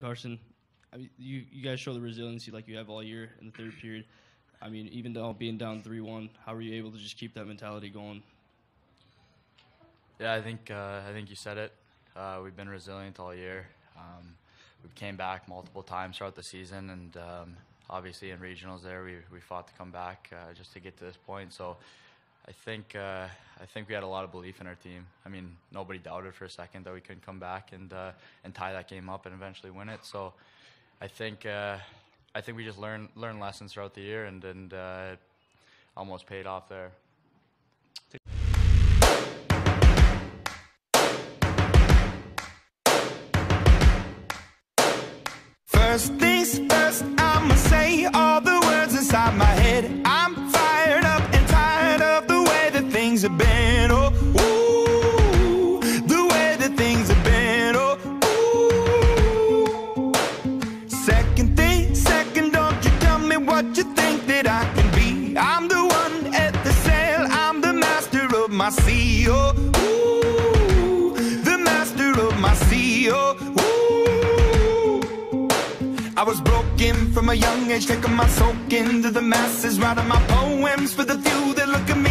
Carson, I mean, you you guys show the resiliency like you have all year in the third period. I mean, even though being down three one, how were you able to just keep that mentality going? Yeah, I think uh, I think you said it. Uh, we've been resilient all year. Um, we came back multiple times throughout the season, and um, obviously in regionals there, we we fought to come back uh, just to get to this point. So. I think uh, I think we had a lot of belief in our team. I mean, nobody doubted for a second that we couldn't come back and uh, and tie that game up and eventually win it. So I think uh, I think we just learned learned lessons throughout the year and and uh, almost paid off there. First things first, things have been. Oh, ooh, the way that things have been. Oh, ooh. Second thing, second, don't you tell me what you think that I can be. I'm the one at the sail, I'm the master of my sea. Oh, ooh, the master of my sea. Oh, ooh. I was broken from a young age, taking my soak into the masses, writing my poems for the few that look at me,